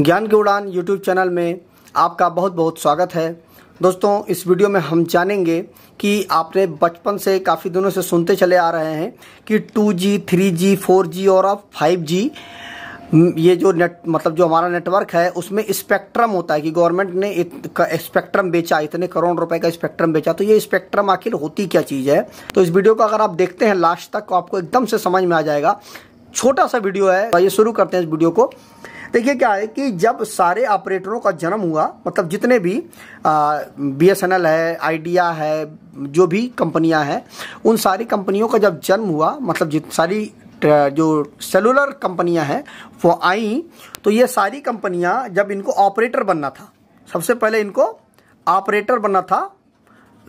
ज्ञान की उड़ान यूट्यूब चैनल में आपका बहुत बहुत स्वागत है। दोस्तों इस वीडियो में हम जानेंगे कि आपने बचपन से काफ़ी दिनों से सुनते चले आ रहे हैं कि 2G, 3G, 4G और अब 5G ये जो नेट मतलब जो हमारा नेटवर्क है उसमें स्पेक्ट्रम होता है कि गवर्नमेंट ने स्पेक्ट्रम बेचा इतने करोड़ रुपए का स्पेक्ट्रम बेचा तो ये स्पेक्ट्रम आखिर होती क्या चीज़ है? तो इस वीडियो को अगर आप देखते हैं लास्ट तक तो आपको एकदम से समझ में आ जाएगा। छोटा सा वीडियो है तो ये शुरू करते हैं इस वीडियो को। देखिए क्या है कि जब सारे ऑपरेटरों का जन्म हुआ मतलब जितने भी बी एस एन एल है आइडिया है, जो भी कंपनियाँ हैं, उन सारी कंपनियों का जब जन्म हुआ मतलब जित सारी जो सेलुलर कंपनियाँ हैं, वो आई तो ये सारी कंपनियाँ जब इनको ऑपरेटर बनना था, सबसे पहले इनको ऑपरेटर बनना था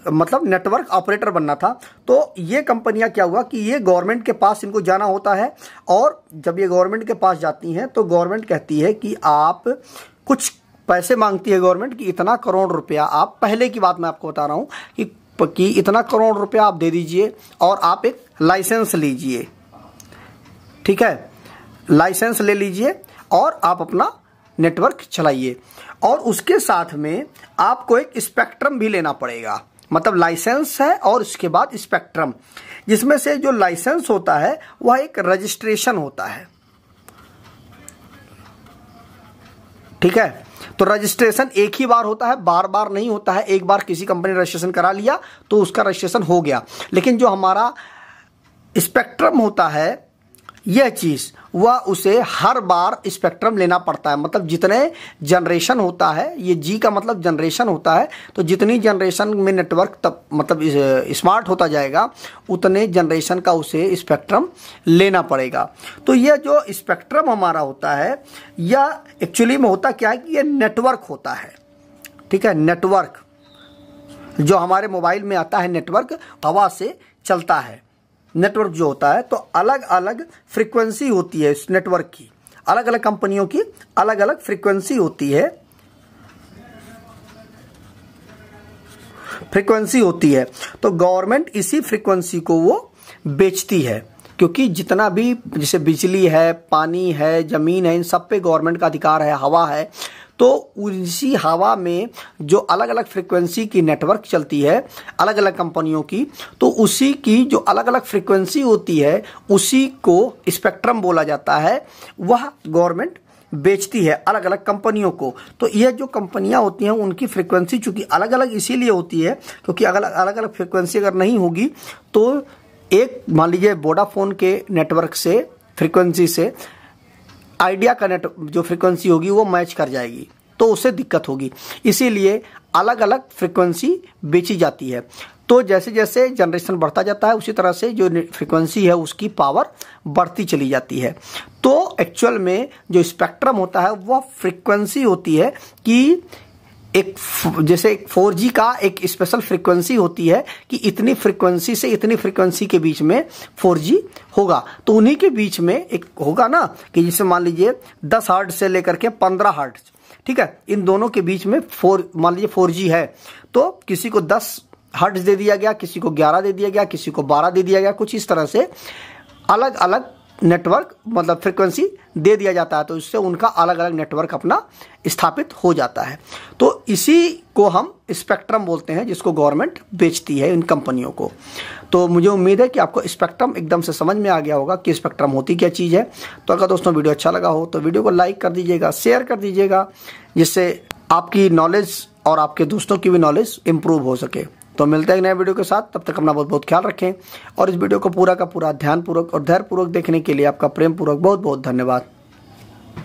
मतलब नेटवर्क ऑपरेटर बनना था। तो ये कंपनियाँ क्या हुआ कि ये गवर्नमेंट के पास इनको जाना होता है और जब ये गवर्नमेंट के पास जाती हैं तो गवर्नमेंट कहती है कि आप कुछ पैसे मांगती है गवर्नमेंट कि इतना करोड़ रुपया आप, पहले की बात मैं आपको बता रहा हूँ कि कि इतना करोड़ रुपया आप दे दीजिए और आप एक लाइसेंस लीजिए। ठीक है? लाइसेंस ले लीजिए और आप अपना नेटवर्क चलाइए। और उसके साथ में आपको एक स्पेक्ट्रम भी लेना पड़ेगा। मतलब लाइसेंस है और उसके बाद स्पेक्ट्रम, जिसमें से जो लाइसेंस होता है, वह एक रजिस्ट्रेशन होता है। ठीक है? तो रजिस्ट्रेशन एक ही बार होता है बार बार नहीं होता है। एक बार किसी कंपनी ने रजिस्ट्रेशन करा लिया तो उसका रजिस्ट्रेशन हो गया। लेकिन जो हमारा स्पेक्ट्रम होता है यह चीज़, वह उसे हर बार स्पेक्ट्रम लेना पड़ता है। मतलब जितने जनरेशन होता है, ये जी का मतलब जनरेशन होता है तो जितनी जनरेशन में नेटवर्क तब मतलब स्मार्ट होता जाएगा, उतने जनरेशन का उसे स्पेक्ट्रम लेना पड़ेगा। तो यह जो स्पेक्ट्रम हमारा होता है, यह एक्चुअली में होता क्या है कि यह नेटवर्क होता है। ठीक है? नेटवर्क जो हमारे मोबाइल में आता है नेटवर्क हवा से चलता है। नेटवर्क जो होता है तो अलग अलग फ्रीक्वेंसी होती है इस नेटवर्क की। अलग अलग कंपनियों की अलग अलग फ्रीक्वेंसी होती है। फ्रीक्वेंसी होती है। तो गवर्नमेंट इसी फ्रीक्वेंसी को वो बेचती है, क्योंकि जितना भी, जैसे बिजली है, पानी है, ज़मीन है, इन सब पे गवर्नमेंट का अधिकार है, हवा है तो उसी हवा में जो अलग अलग फ्रिक्वेंसी की नेटवर्क चलती है अलग अलग कंपनियों की तो उसी की जो अलग अलग फ्रिक्वेंसी होती है, उसी को स्पेक्ट्रम बोला जाता है। वह गवर्नमेंट बेचती है अलग अलग कंपनियों को। तो यह जो कंपनियाँ होती हैं, उनकी फ्रिक्वेंसी चूँकि अलग अलग इसीलिए होती है, क्योंकि अगर अलग अलग फ्रिक्वेंसी अगर नहीं होगी तो एक, मान लीजिए वोडाफोन के नेटवर्क से फ्रीक्वेंसी से आइडिया कनेक्ट जो फ्रिक्वेंसी होगी वो मैच कर जाएगी तो उससे दिक्कत होगी। इसीलिए अलग अलग फ्रीक्वेंसी बेची जाती है। तो जैसे जैसे जनरेशन बढ़ता जाता है, उसी तरह से जो फ्रिक्वेंसी है, उसकी पावर बढ़ती चली जाती है। तो एक्चुअल में जो स्पेक्ट्रम होता है, वह फ्रीक्वेंसी होती है कि एक जैसे फोर जी का एक स्पेशल फ्रीक्वेंसी होती है कि इतनी फ्रीक्वेंसी से इतनी फ्रीक्वेंसी के बीच में फोर जी होगा। तो उन्हीं के बीच में एक होगा ना कि जैसे मान लीजिए दस हार्ट से लेकर के पंद्रह हार्ट ठीक है? इन दोनों के बीच में फोर, मान लीजिए फोर जी है तो किसी को दस हर्ट्ज दे दिया गया, किसी को ग्यारह दे दिया गया, किसी को बारह दे दिया गया, कुछ इस तरह से अलग अलग नेटवर्क मतलब फ्रीक्वेंसी दे दिया जाता है तो इससे उनका अलग अलग नेटवर्क अपना स्थापित हो जाता है। तो इसी को हम स्पेक्ट्रम बोलते हैं, जिसको गवर्नमेंट बेचती है इन कंपनियों को। तो मुझे उम्मीद है कि आपको स्पेक्ट्रम एकदम से समझ में आ गया होगा कि स्पेक्ट्रम होती क्या चीज़ है। तो अगर दोस्तों वीडियो अच्छा लगा हो तो वीडियो को लाइक कर दीजिएगा, शेयर कर दीजिएगा, जिससे आपकी नॉलेज और आपके दोस्तों की भी नॉलेज इम्प्रूव हो सके। तो मिलते हैं नए वीडियो के साथ। तब तक अपना बहुत बहुत ख्याल रखें और इस वीडियो को पूरा का पूरा ध्यानपूर्वक और धैर्यपूर्वक देखने के लिए आपका प्रेमपूर्वक बहुत बहुत धन्यवाद।